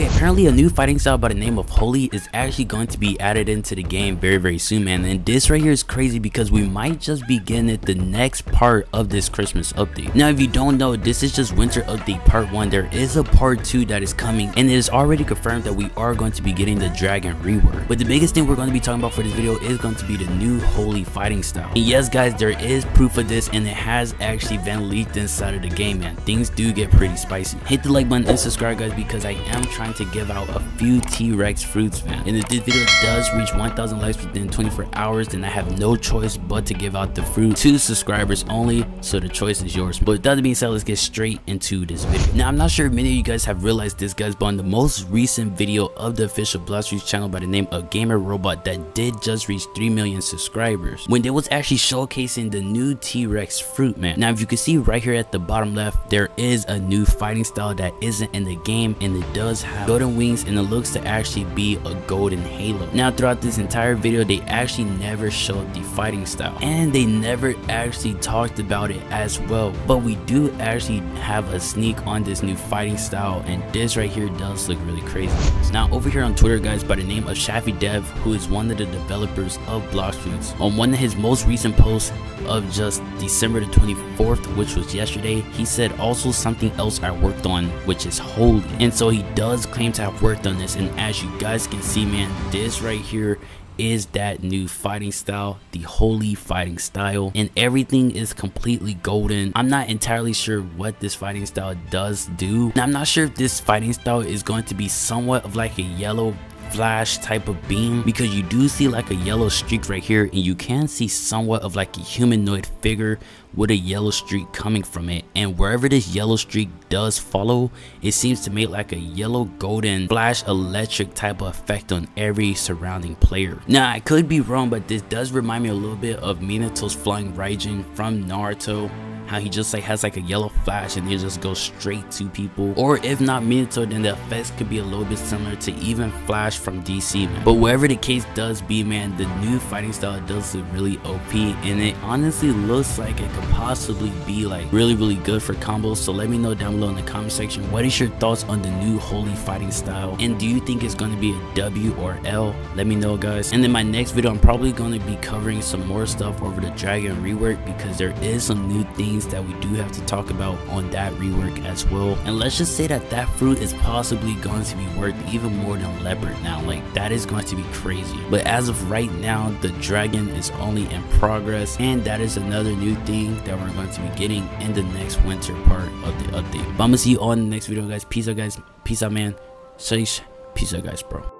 Okay, apparently a new fighting style by the name of Holy is actually going to be added into the game very very soon man and this right here is crazy because we might just be getting it the next part of this Christmas update. Now if you don't know this is just winter update part 1 there is a part 2 that is coming and it is already confirmed that we are going to be getting the dragon rework. But the biggest thing we're going to be talking about for this video is going to be the new Holy fighting style. And yes guys there is proof of this and it has actually been leaked inside of the game man. Things do get pretty spicy. Hit the like button and subscribe guys because I am trying to give out a few T-Rex fruits, man. And if this video does reach 1,000 likes within 24 hours, then I have no choice but to give out the fruit to subscribers only, so the choice is yours. But with that being said, let's get straight into this video. Now, I'm not sure many of you guys have realized this, guys, but on the most recent video of the official Blox Fruits channel by the name of Gamer Robot that did just reach 3 million subscribers, when they was actually showcasing the new T-Rex fruit, man. Now, if you can see right here at the bottom left, there is a new fighting style that isn't in the game, and it does have golden wings and it looks to actually be a golden halo. Now throughout this entire video they actually never showed the fighting style and they never actually talked about it as well but we do actually have a sneak on this new fighting style and this right here does look really crazy. Now over here on Twitter guys by the name of Shafi Dev who is one of the developers of Fruits on one of his most recent posts of just December the 24th which was yesterday he said also something else I worked on which is holy and so he does claim to have worked on this and as you guys can see man this right here is that new fighting style the holy fighting style and everything is completely golden. I'm not entirely sure what this fighting style does do. And i'm not sure if this fighting style is going to be somewhat of like a yellow flash type of beam because you do see like a yellow streak right here and you can see somewhat of like a humanoid figure with a yellow streak coming from it. And wherever this yellow streak does follow it seems to make like a yellow golden flash electric type of effect on every surrounding player. Now i could be wrong but this does remind me a little bit of minato's flying raijin from naruto how he just like has like a yellow flash and he just goes straight to people. Or if not Minato then the effects could be a little bit similar to even Flash from DC man. But whatever the case does be man the new fighting style does look really OP and it honestly looks like it could possibly be like really really good for combos. So let me know down below in the comment section what is your thoughts on the new holy fighting style? And do you think it's going to be a W or L? Let me know guys. And then my next video I'm probably going to be covering some more stuff over the dragon rework because there is some new things things that we do have to talk about on that rework as well. And let's just say that that fruit is possibly going to be worth even more than leopard now. Like that is going to be crazy. But as of right now, the dragon is only in progress. And that is another new thing that we're going to be getting in the next winter part of the update. But I'm going to see you all in the next video guys. Peace out guys. Peace out man. Peace out guys bro.